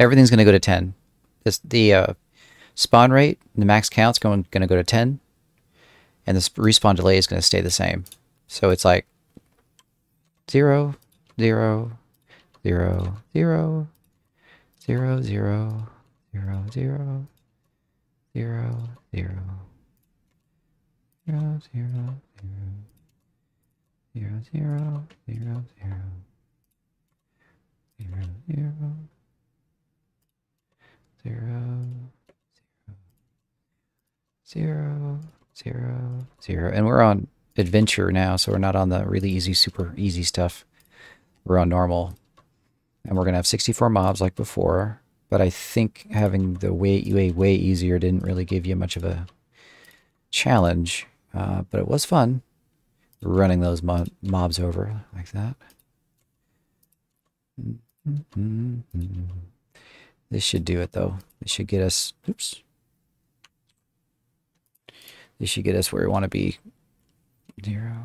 everything's going to go to 10. This, the uh, spawn rate, the max count's going, going to go to 10. And the respawn delay is going to stay the same. So it's like 0, 0, 0, 0, 0, 0, 0, 0, 0, 0, 0, 0, 0, 0 zero zero zero zero zero zero zero zero zero zero and we're on adventure now so we're not on the really easy super easy stuff. We're on normal. And we're gonna have 64 mobs like before but I think having the way way way easier didn't really give you much of a challenge. Uh, but it was fun running those mo mobs over like that. This should do it though. This should get us, oops. This should get us where we want to be. Zero.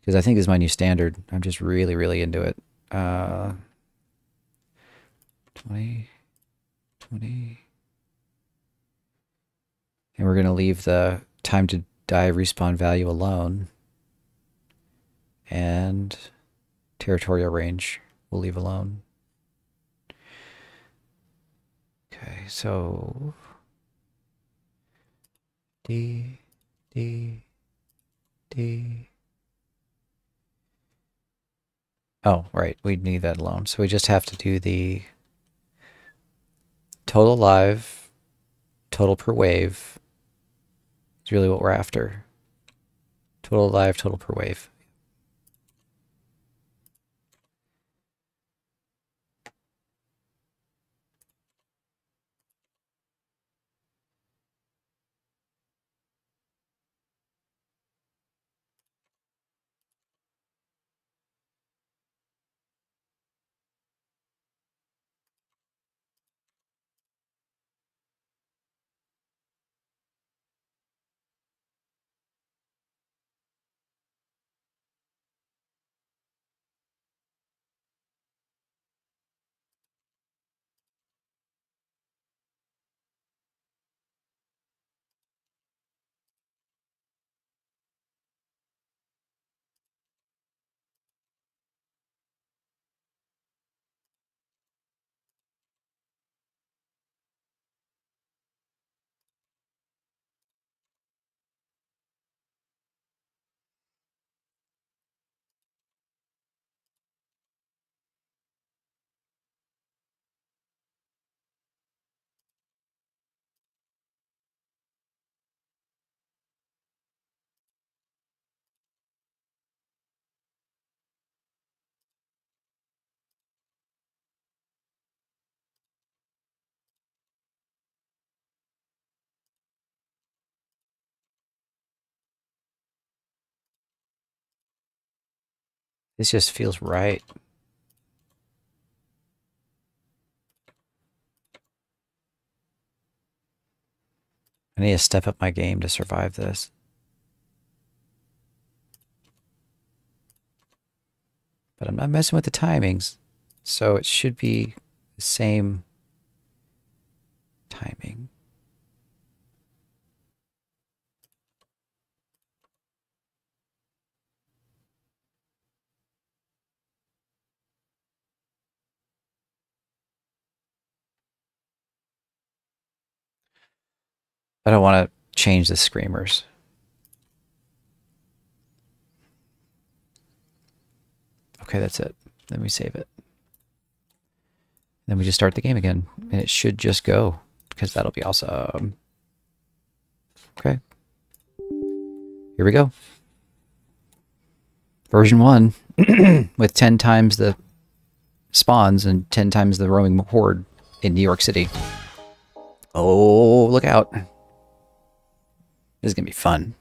Because I think this is my new standard. I'm just really, really into it. Uh, 20, 20. And we're going to leave the time to die respawn value alone. And territorial range we'll leave alone. Okay, so D, D, D. Oh, right, we'd need that alone. So we just have to do the total live, total per wave, is really what we're after. Total live, total per wave. This just feels right. I need to step up my game to survive this. But I'm not messing with the timings, so it should be the same timing. I don't want to change the screamers. Okay, that's it. Let me save it. Then we just start the game again. And it should just go, because that'll be awesome. Okay. Here we go. Version 1, with 10 times the spawns and 10 times the roaming horde in New York City. Oh, look out. This is going to be fun.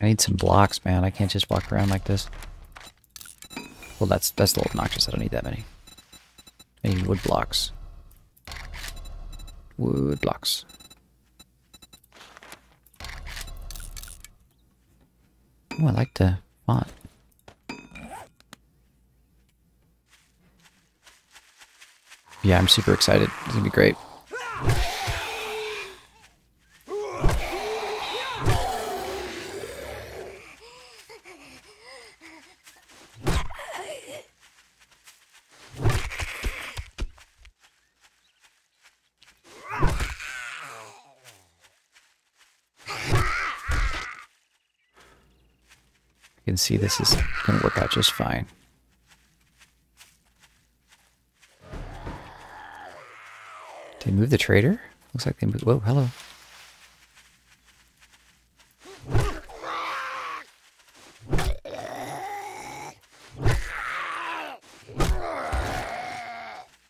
I need some blocks, man. I can't just walk around like this. Well, that's that's a little obnoxious. I don't need that many. I need wood blocks. Wood blocks. Oh, I like the font. Yeah, I'm super excited. It's gonna be great. You can see this is going to work out just fine. Move the trader? Looks like they moved. Whoa, hello.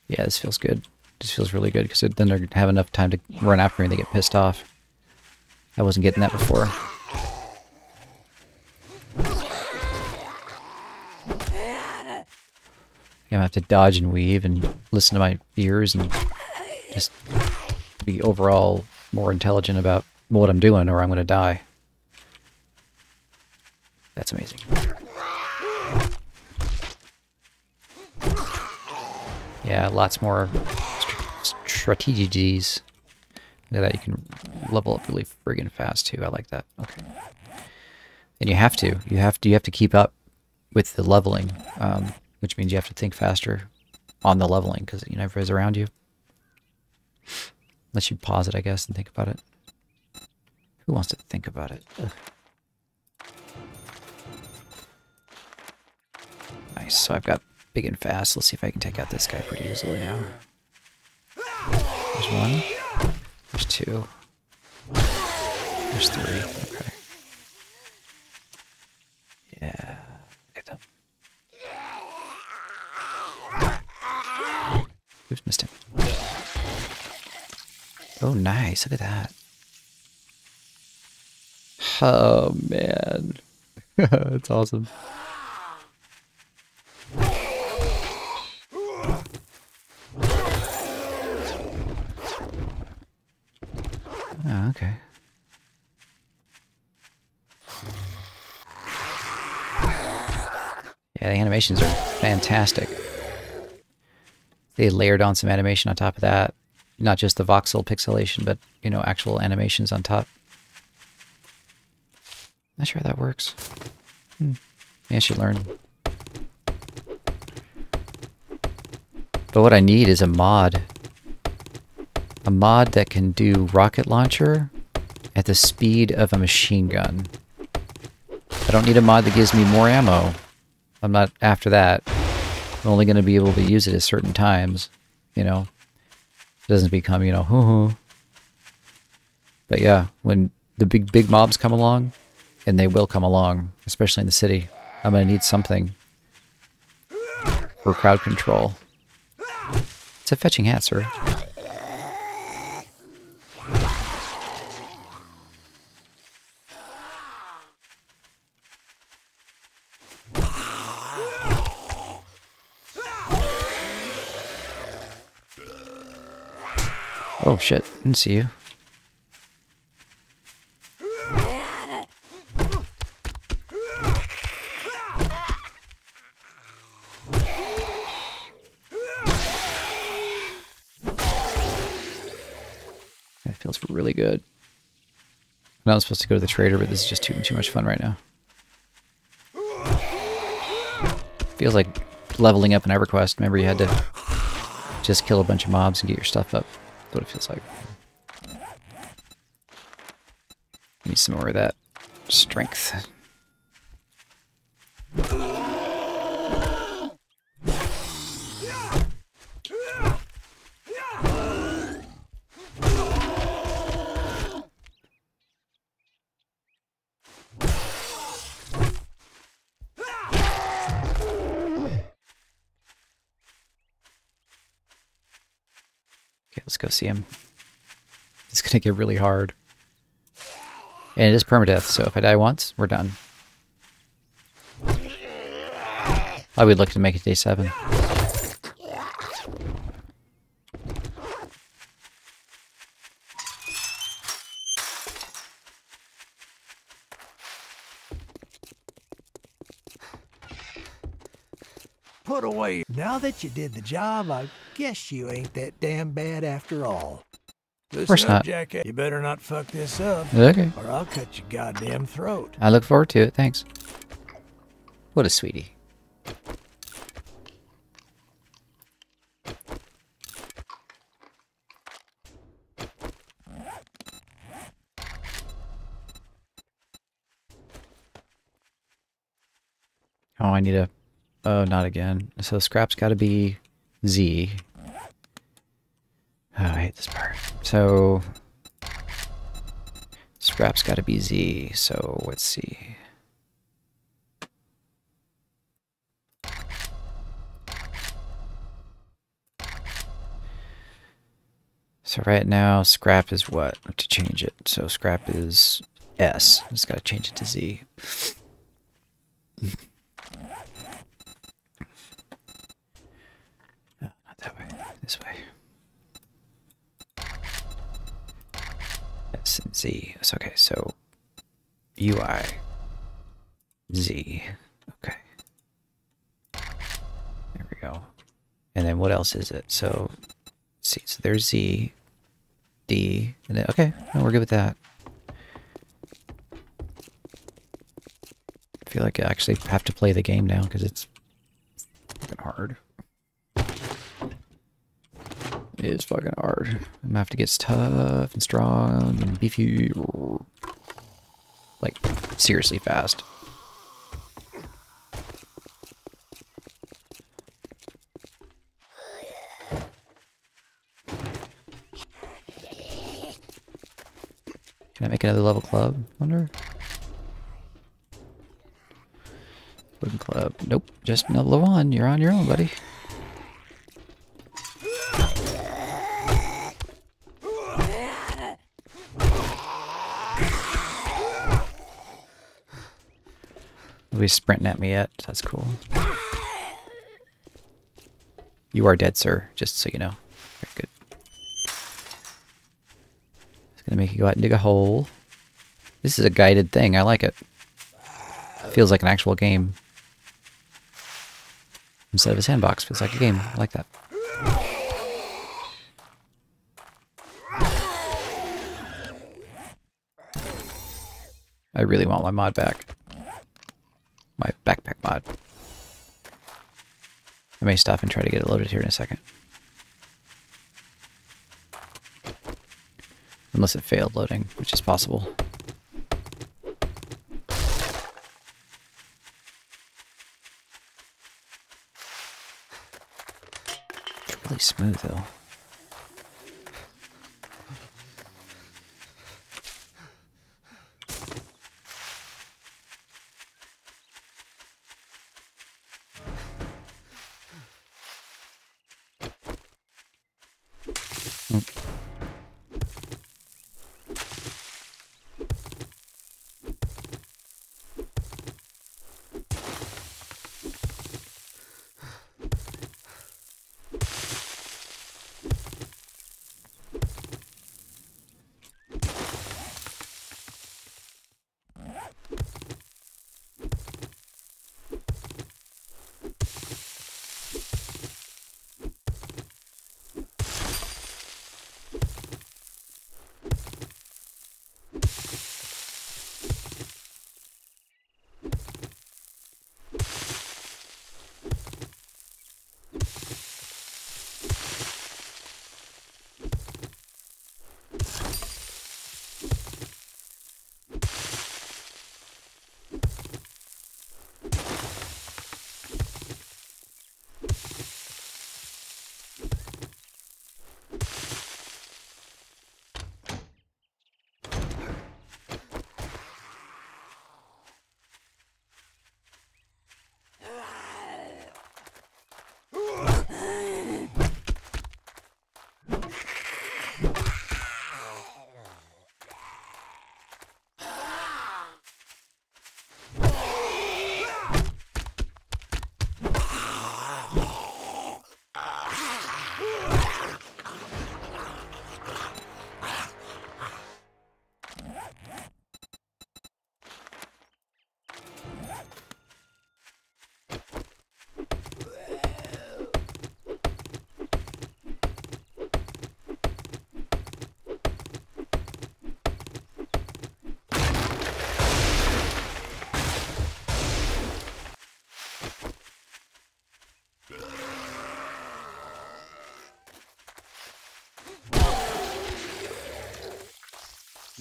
Yeah, this feels good. This feels really good because then they're have enough time to run after me and they get pissed off. I wasn't getting that before. I'm gonna have to dodge and weave and listen to my ears and just be overall more intelligent about what I'm doing or I'm gonna die. That's amazing. Yeah, lots more st strategies. At that, you can level up really friggin' fast too. I like that. Okay. And you have to. You have to you have to keep up with the leveling. Um, which means you have to think faster on the leveling because you know everybody's around you. Unless you pause it, I guess, and think about it. Who wants to think about it? Ugh. Nice. So I've got big and fast. Let's see if I can take out this guy pretty easily now. There's one. There's two. There's three. Okay. Yeah. Get them. Oops, missed him. Oh, nice. Look at that. Oh, man. That's awesome. Oh, okay. Yeah, the animations are fantastic. They layered on some animation on top of that. Not just the voxel pixelation, but, you know, actual animations on top. Not sure how that works. Hmm. I should learn. But what I need is a mod. A mod that can do rocket launcher at the speed of a machine gun. I don't need a mod that gives me more ammo. I'm not after that. I'm only going to be able to use it at certain times, you know. Doesn't become, you know, hoo hoo. But yeah, when the big, big mobs come along, and they will come along, especially in the city, I'm going to need something for crowd control. It's a fetching hat, sir. Oh shit, didn't see you. That feels really good. I am supposed to go to the trader, but this is just too too much fun right now. Feels like leveling up in EverQuest. Remember, you had to just kill a bunch of mobs and get your stuff up. What it feels like. Need some more of that strength. see him. It's going to get really hard. And it is permadeath, so if I die once, we're done. I would look to make it day 7. That you did the job, I guess you ain't that damn bad after all. Listen course not. jackass. You better not fuck this up, Okay. or I'll cut your goddamn throat. I look forward to it. Thanks. What a sweetie. Oh, I need a... Oh, not again. So scrap's got to be Z. Oh, I hate this part. So... Scrap's got to be Z, so let's see. So right now, scrap is what? To change it. So scrap is S. Just gotta change it to Z. No, not that way. This way. S and Z. It's okay, so UI Z. Okay. There we go. And then what else is it? So see, so there's Z, D, and then okay, no, we're good with that. I feel like I actually have to play the game now because it's fucking hard. Is fucking hard. I'm gonna have to get tough and strong and beefy. Like, seriously fast. Can I make another level club? Wonder. Wooden club. Nope. Just another one. You're on your own, buddy. Nobody's sprinting at me yet. That's cool. You are dead, sir. Just so you know. Very good. It's gonna make you go out and dig a hole. This is a guided thing. I like it. Feels like an actual game. Instead of a sandbox, feels like a game. I like that. I really want my mod back. My backpack mod. I may stop and try to get it loaded here in a second. Unless it failed loading, which is possible. Really smooth though.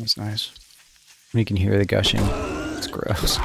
That's nice. You can hear the gushing. It's gross.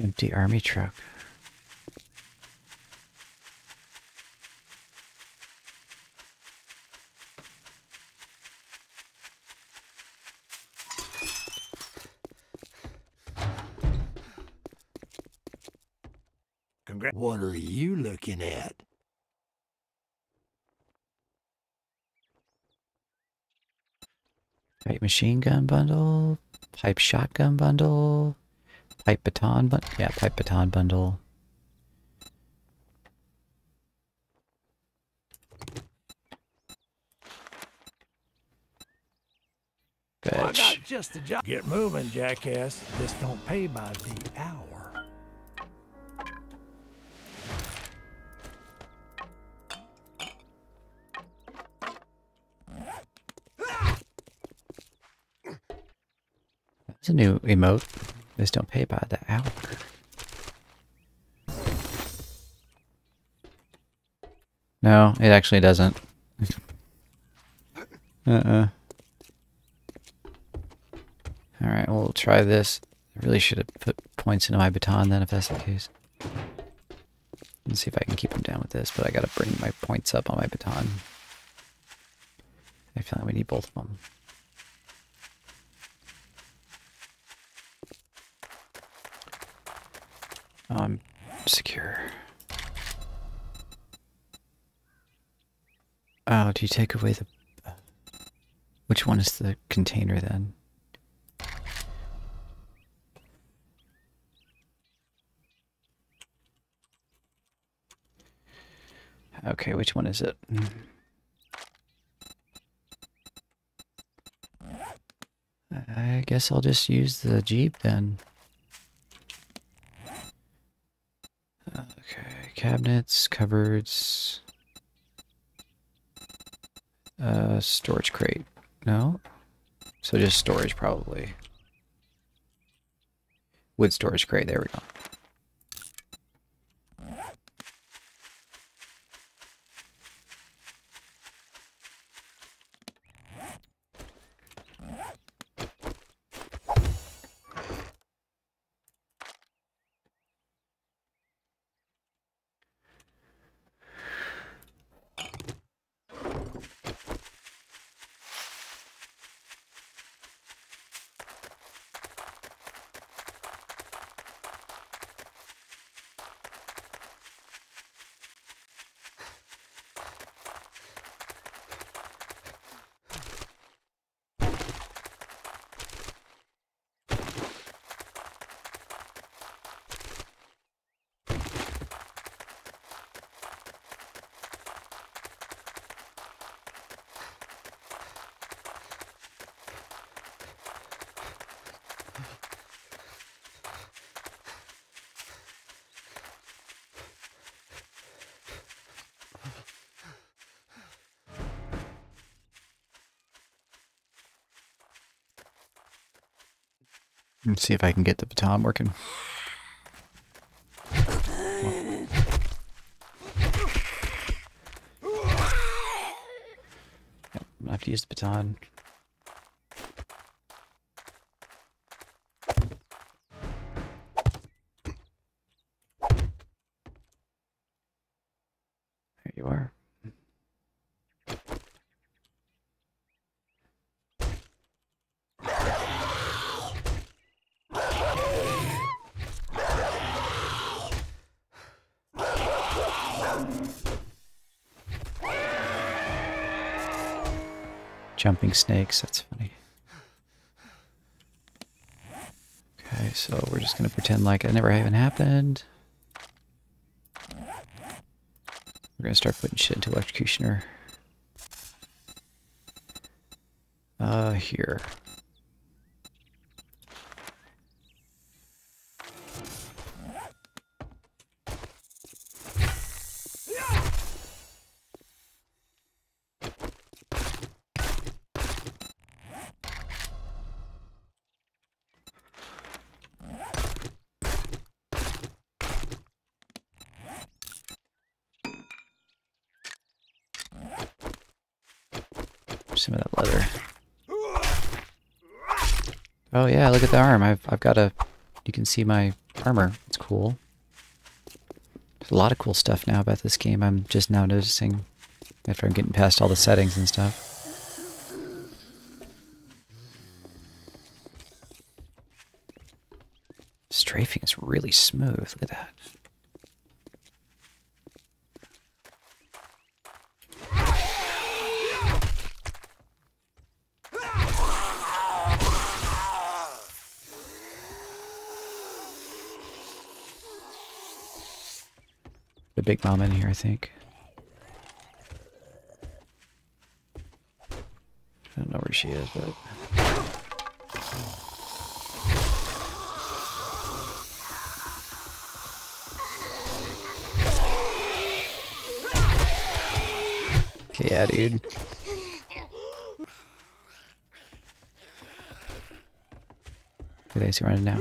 Empty army truck. Congrats. What are you looking at? Pipe machine gun bundle. Pipe shotgun bundle. Pipe baton bundle. Yeah, pipe baton bundle. Well, I got just the job. Get moving, jackass. This don't pay by the hour. It's a new emote. This don't pay by the hour. No, it actually doesn't. uh-uh. Alright, we'll try this. I really should have put points into my baton then if that's the case. Let's see if I can keep them down with this, but I gotta bring my points up on my baton. I feel like we need both of them. Um, secure. Oh, do you take away the... Which one is the container then? Okay, which one is it? I guess I'll just use the Jeep then. Okay, cabinets, cupboards, uh, storage crate. No, so just storage probably. Wood storage crate. There we go. Let's see if I can get the baton working. Yep, I have to use the baton. Jumping snakes, that's funny. Okay, so we're just gonna pretend like it never even happened. We're gonna start putting shit into electrocutioner. Uh, here. Some of that leather. Oh yeah, look at the arm. I've I've got a. You can see my armor. It's cool. There's a lot of cool stuff now about this game. I'm just now noticing after I'm getting past all the settings and stuff. Strafing is really smooth. Look at that. Big mom in here, I think. I don't know where she is, but. Okay, yeah, dude. Look at see running now.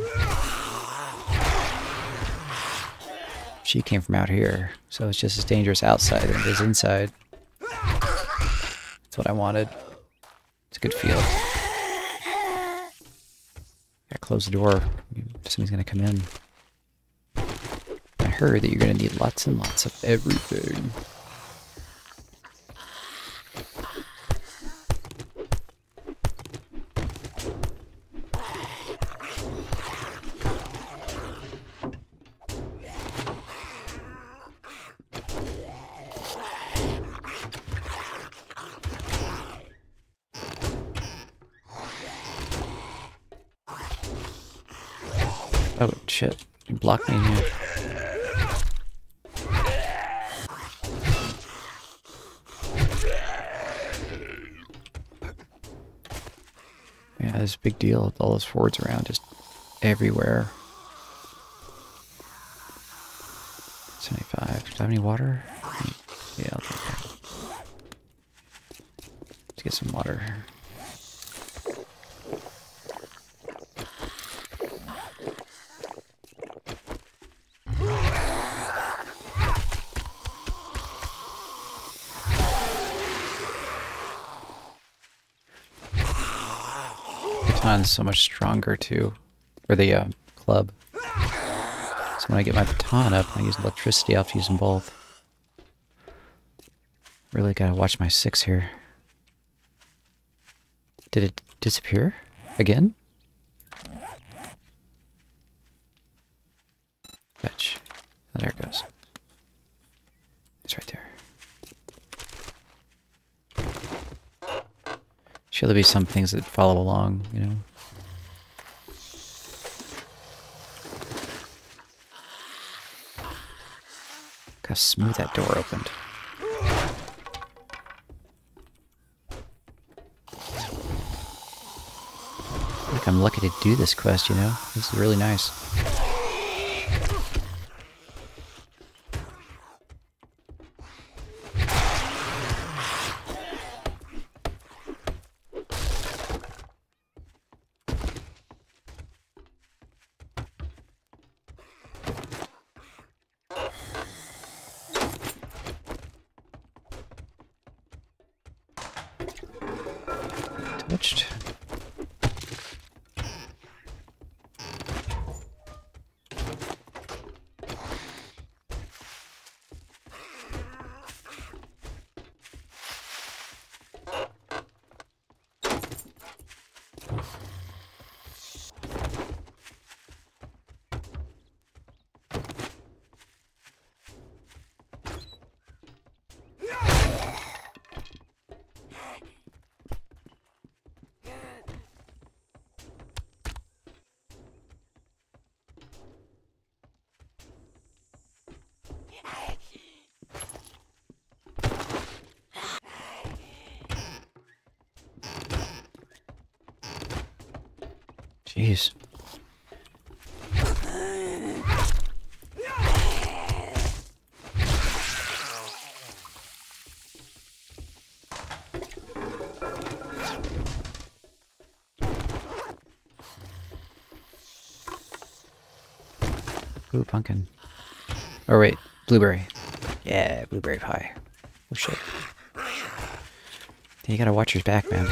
She came from out here, so it's just as dangerous outside as it is inside. That's what I wanted. It's a good feel. Gotta close the door. Somebody's gonna come in. I heard that you're gonna need lots and lots of everything. Oh shit. You blocked me here. Yeah, a big deal with all those forwards around, just everywhere. 75. Do I have any water? Yeah. Let's get some water. So much stronger too. For the uh, club. So when I get my baton up, I use electricity, I'll have to use them both. Really gotta watch my six here. Did it disappear? Again? Fetch. Oh, there it goes. It's right there. Sure, there'll be some things that follow along, you know. Look how smooth that door opened. I'm lucky to do this quest, you know? This is really nice. Ooh, pumpkin. Oh wait, blueberry. Yeah, blueberry pie. Oh shit. You gotta watch your back, man.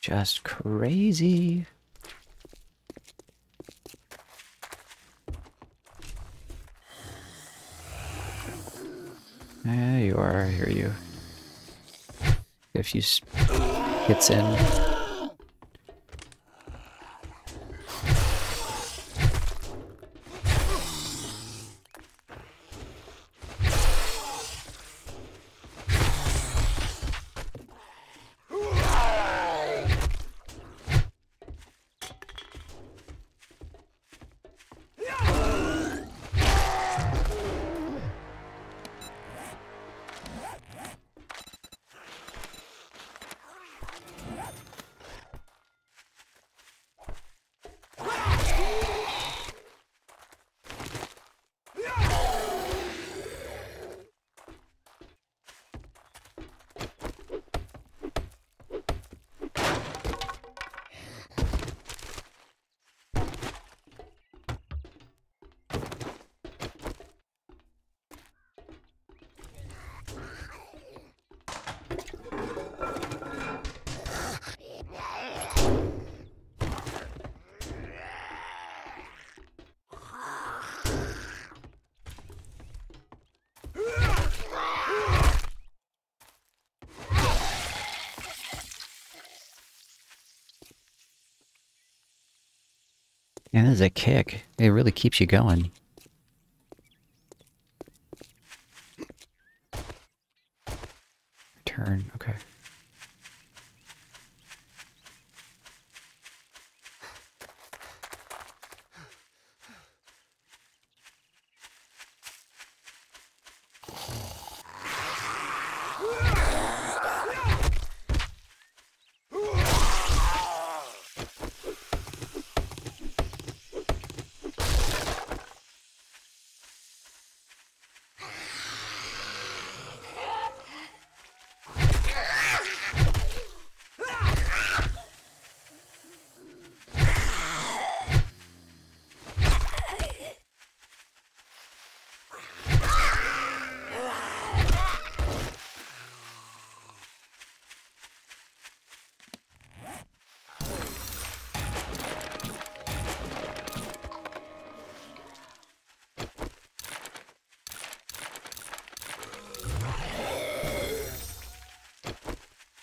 Just crazy. There you are, I hear you. If you hits in. Yeah, this is a kick. It really keeps you going. Turn, okay.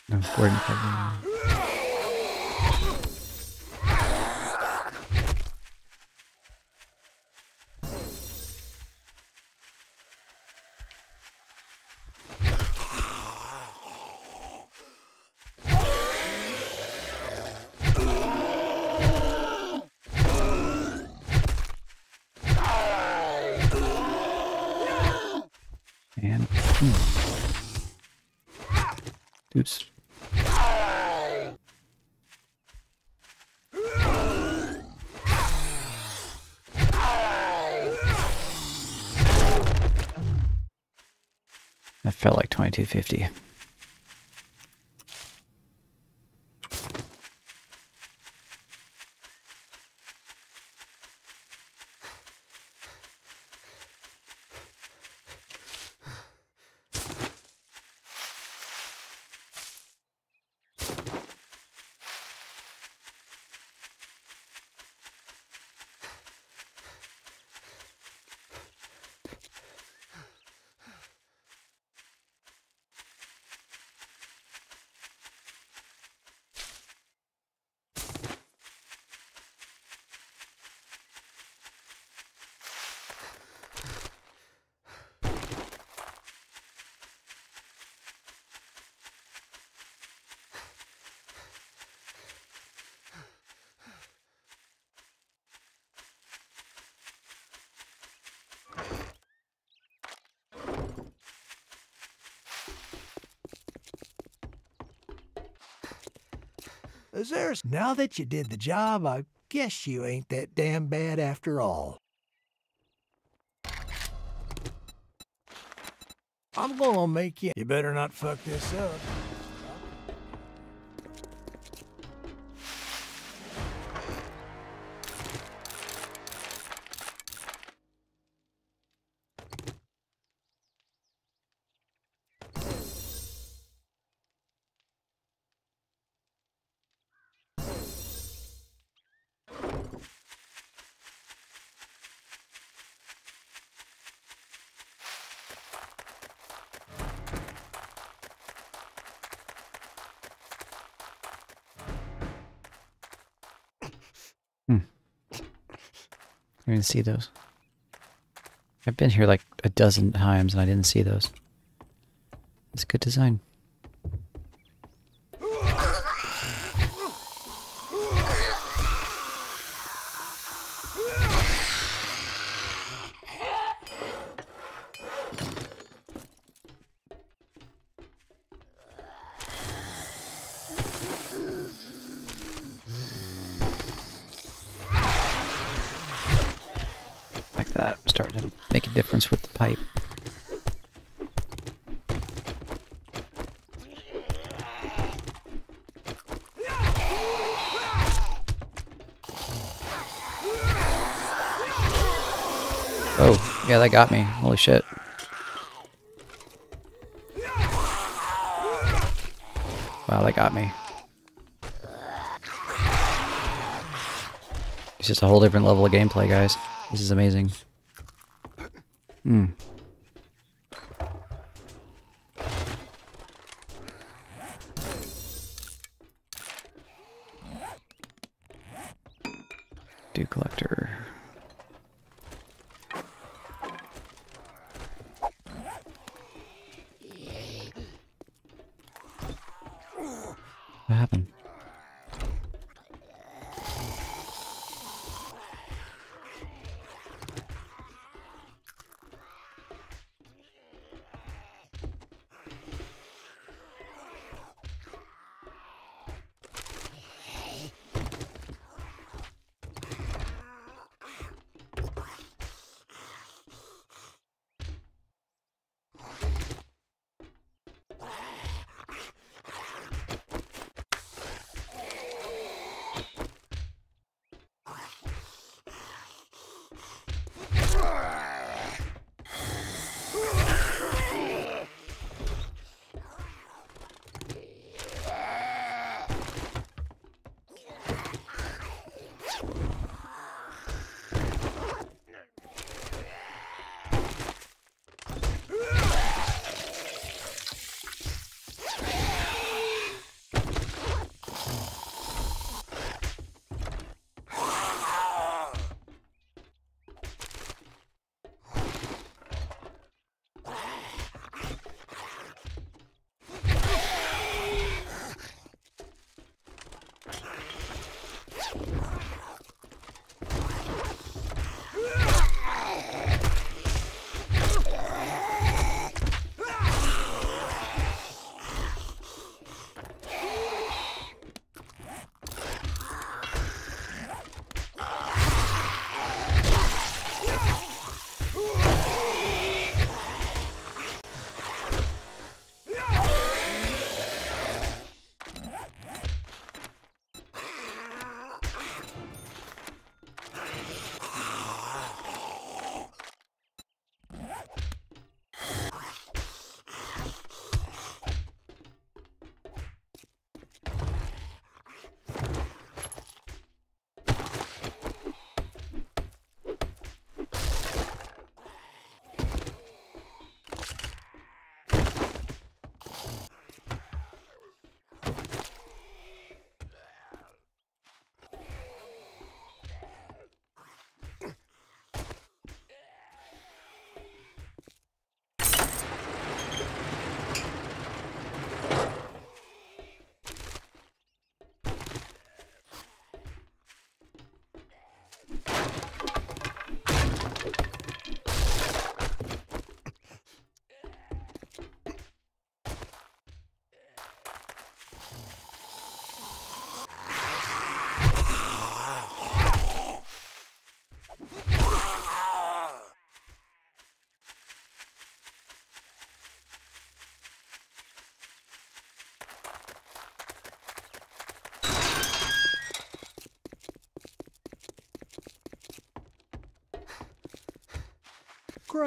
No, Gordon And hmm. oops. That felt like 2250. Now that you did the job, I guess you ain't that damn bad after all. I'm gonna make you. You better not fuck this up. I didn't see those. I've been here like a dozen times and I didn't see those. It's good design. Like that, starting to make a difference with the pipe. Oh, yeah, that got me. Holy shit. Wow, that got me. It's just a whole different level of gameplay, guys. This is amazing. Hmm. Dew collector. What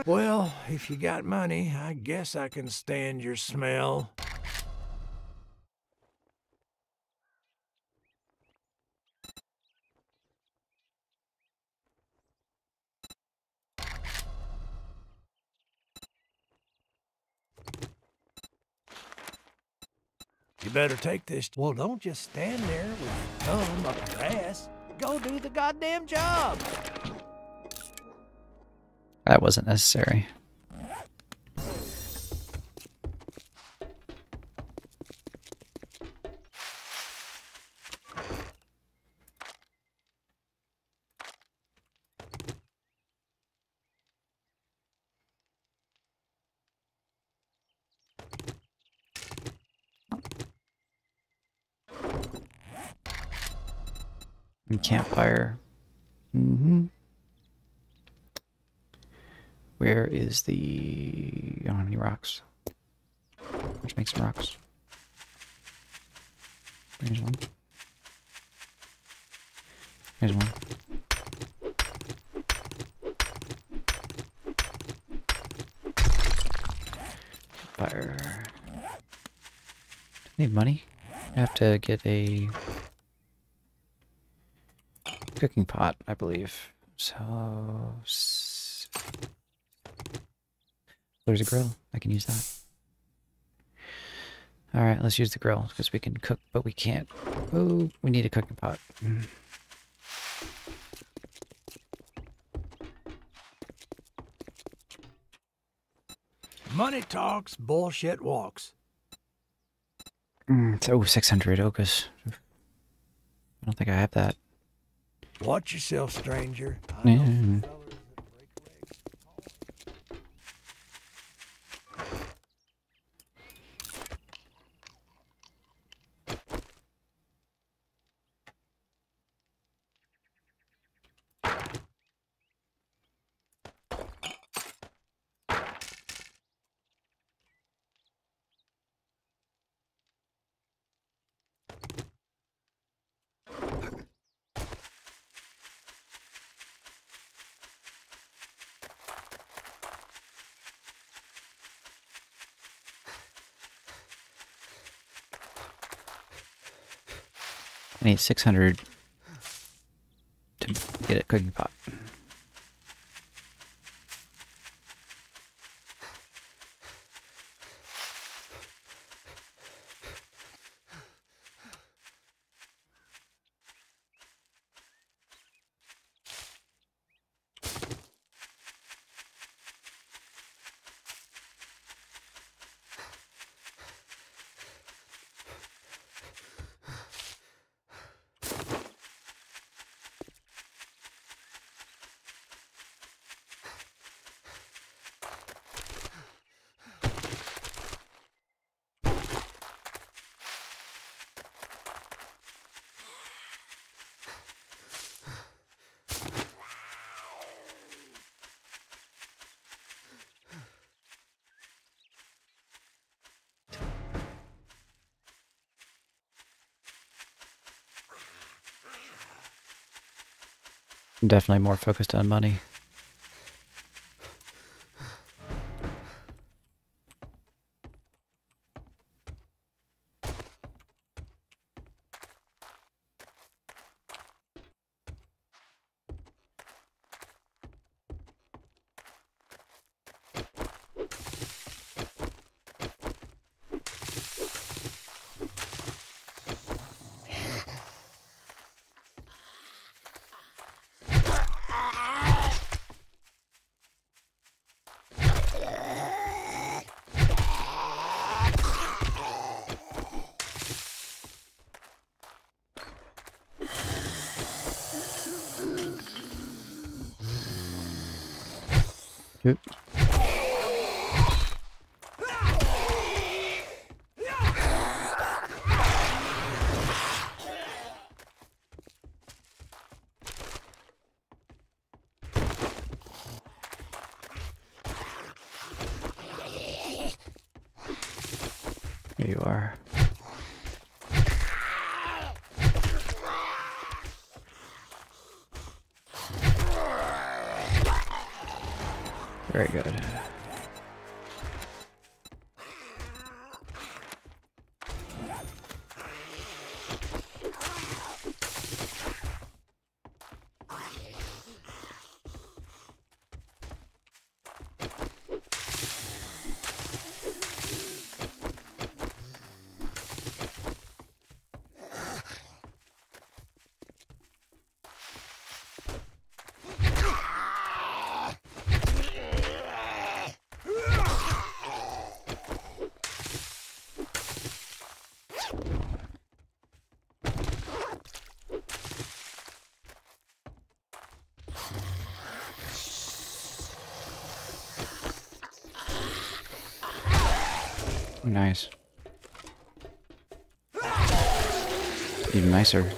Well, if you got money, I guess I can stand your smell. You better take this. Well, don't just stand there with your thumb up your ass. Go do the goddamn job. That wasn't necessary. Campfire. Where is the... I don't have any rocks. Let's make some rocks. Here's one. Here's one. Fire. Need money? I have to get a cooking pot, I believe. So... s- There's a grill. I can use that. Alright, let's use the grill, because we can cook, but we can't. Oh, we need a cooking pot. Mm. Money talks, bullshit walks. Mm, it's, oh, 600 Okas. I don't think I have that. Watch yourself, stranger. I need 600 to get a cooking pot. Definitely more focused on money. Oop. Here you are. Very good. Nice. Even nicer.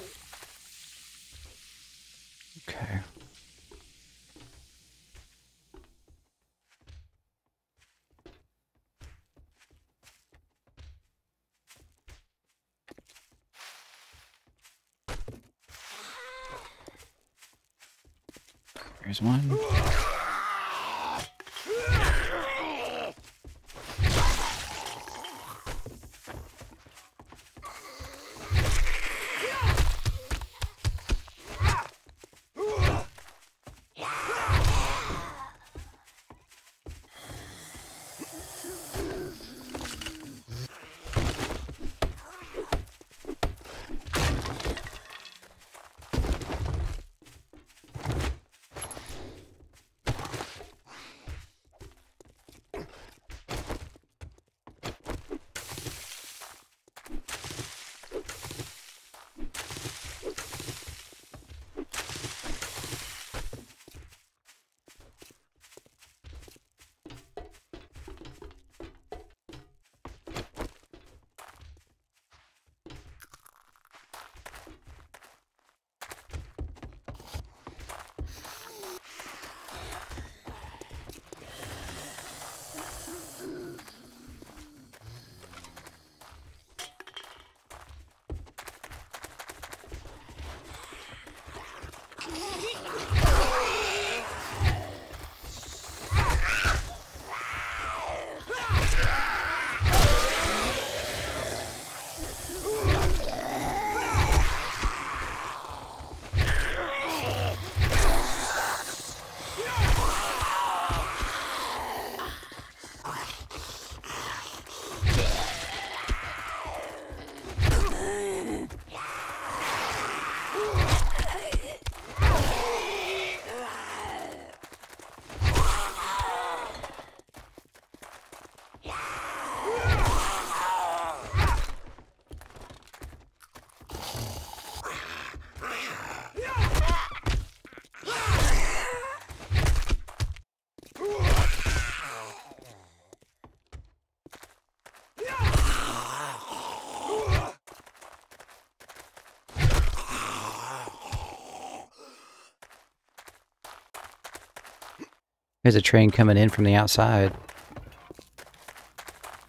There's a train coming in from the outside.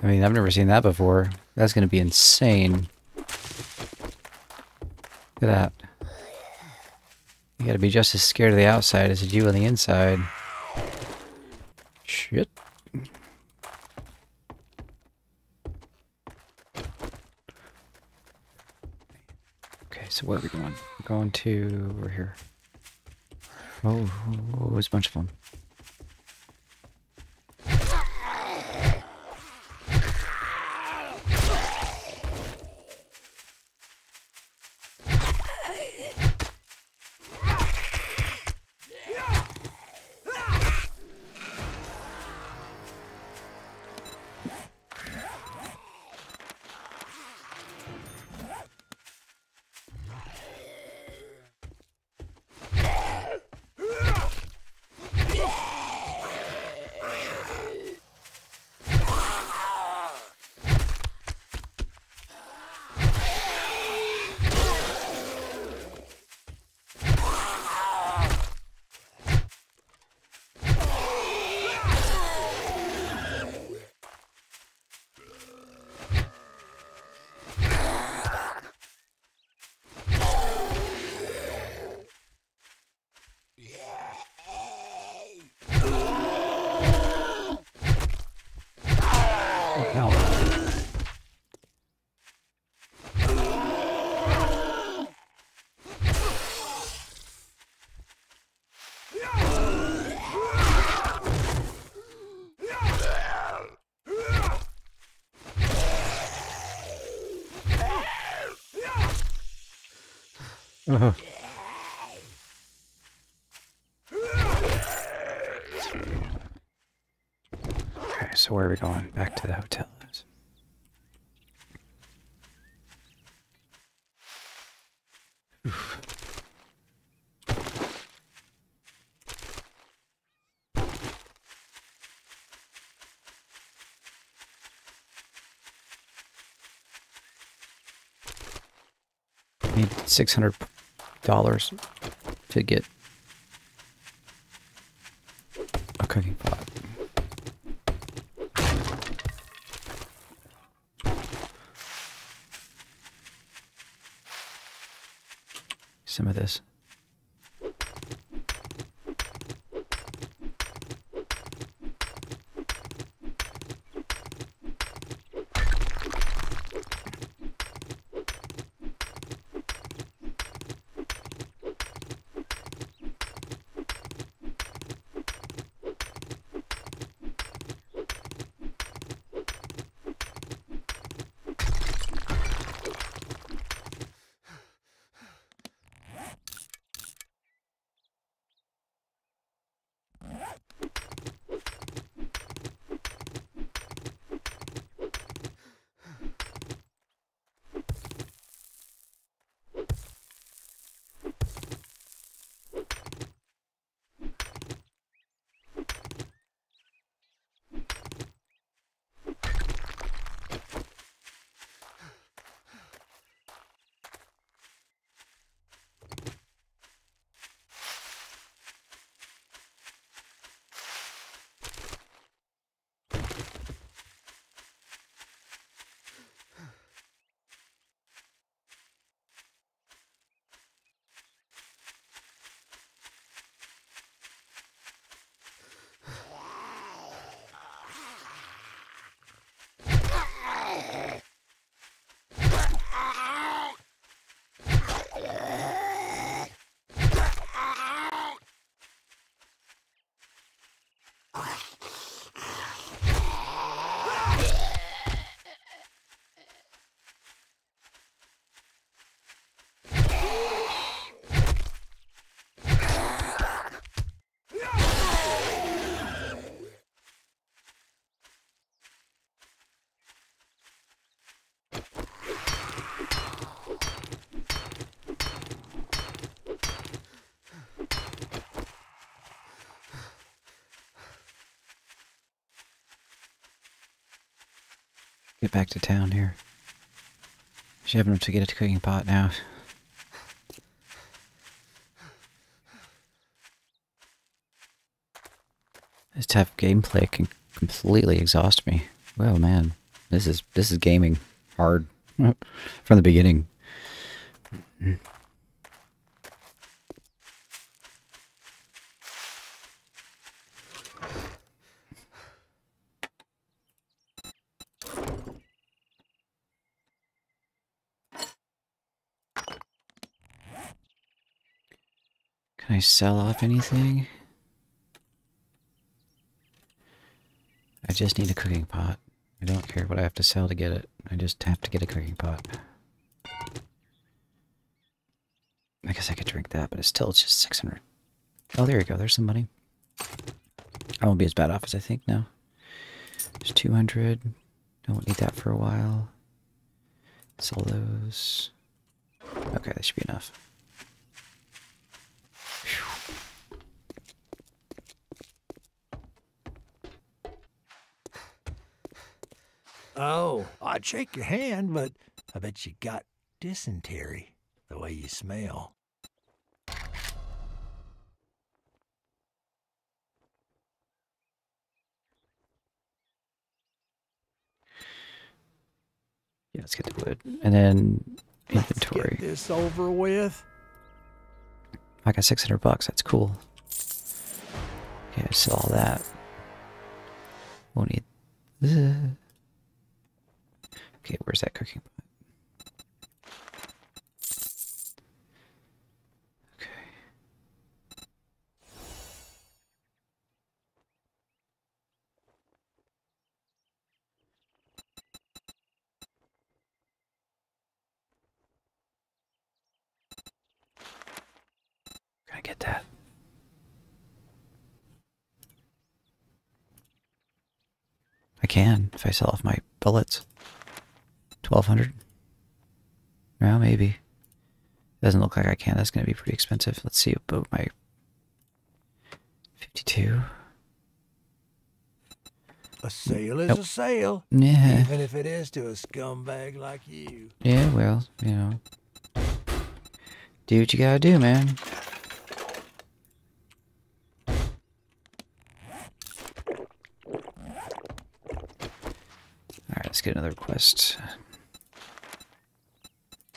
I mean, I've never seen that before. That's going to be insane. Look at that. You gotta be just as scared of the outside as you do on the inside. Shit. Okay, so where are we going? We're going to... over here. Oh, oh, oh, oh there's a bunch of them. Okay, so where are we going? Back to the hotel. Need six hundred dollars to get a cooking pot. Some of this. Get back to town here. Should have enough to get a cooking pot now. This type of gameplay can completely exhaust me. Well, man, this is this is gaming hard from the beginning. I sell off anything? I just need a cooking pot. I don't care what I have to sell to get it. I just have to get a cooking pot. I guess I could drink that, but it's still it's just 600. Oh, there you go. There's some money. I won't be as bad off as I think now. There's 200. Don't need that for a while. Sell those. Okay, that should be enough. Oh, I'd shake your hand, but I bet you got dysentery the way you smell. Yeah, let's get the wood. And then Let's inventory. get this over with. I got 600 bucks. That's cool. Okay, sell all that. Won't need. Okay, where's that cooking pot? Okay. Can I get that? I can if I sell off my bullets. 1200 Well, maybe. Doesn't look like I can. That's going to be pretty expensive. Let's see about my 52. A sale is Nope. a sale, Yeah. even if it is to a scumbag like you. Yeah, well, you know. Do what you gotta do, man. Alright, let's get another quest.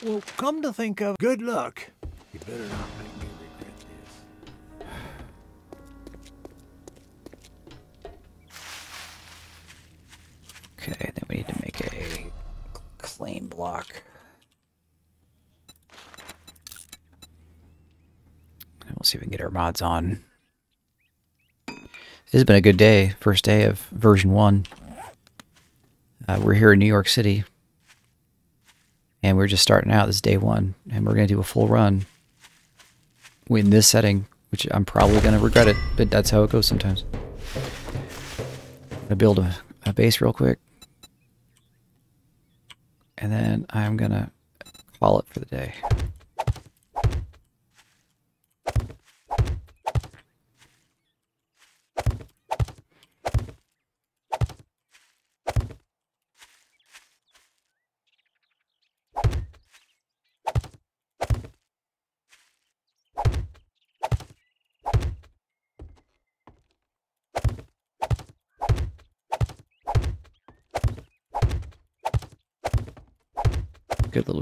Well, come to think of, good luck. You better not make me regret this. Okay, then we need to make a claim block. And we'll see if we can get our mods on. This has been a good day. First day of version 1. Uh, we're here in New York City. And we're just starting out. This is day 1. And we're going to do a full run in this setting, which I'm probably going to regret it, but that's how it goes sometimes. I'm going to build a, a base real quick. And then I'm going to call it for the day.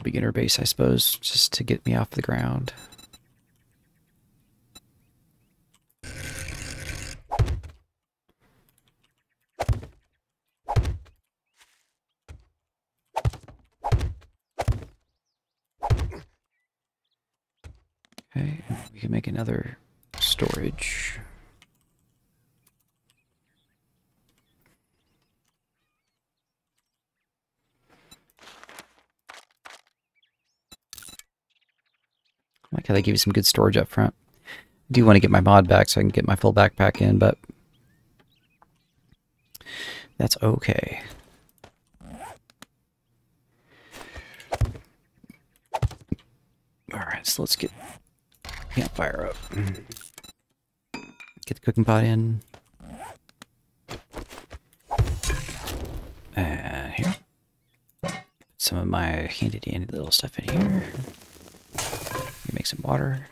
Beginner base, I suppose, just to get me off the ground. Okay, we can make another storage. I how they give you some good storage up front. do want to get my mod back so I can get my full backpack in, but that's okay. Alright, so let's get campfire up. Get the cooking pot in. And here. Some of my handy dandy little stuff in here. Make some water.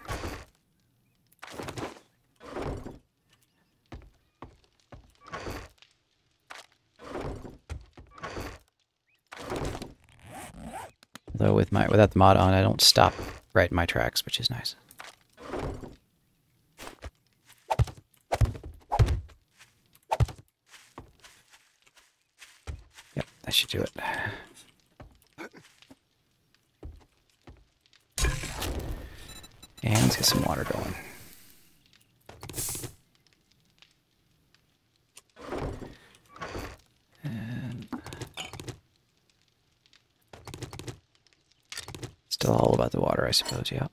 Although with my without the mod on, I don't stop right in my tracks, which is nice. Yep, that should do it. And let's get some water going. And still all about the water, I suppose, yeah.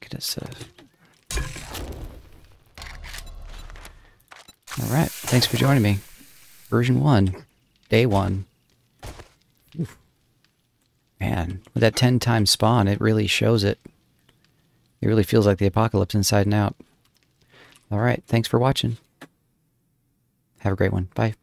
Get us uh Alright, thanks for joining me. Version 1, day 1. Man, that 10 times spawn, it really shows it. It really feels like the apocalypse inside and out. Alright, thanks for watching. Have a great one. Bye.